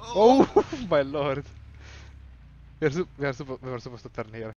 Oh my lord. We are, we are, we are supposed to turn here.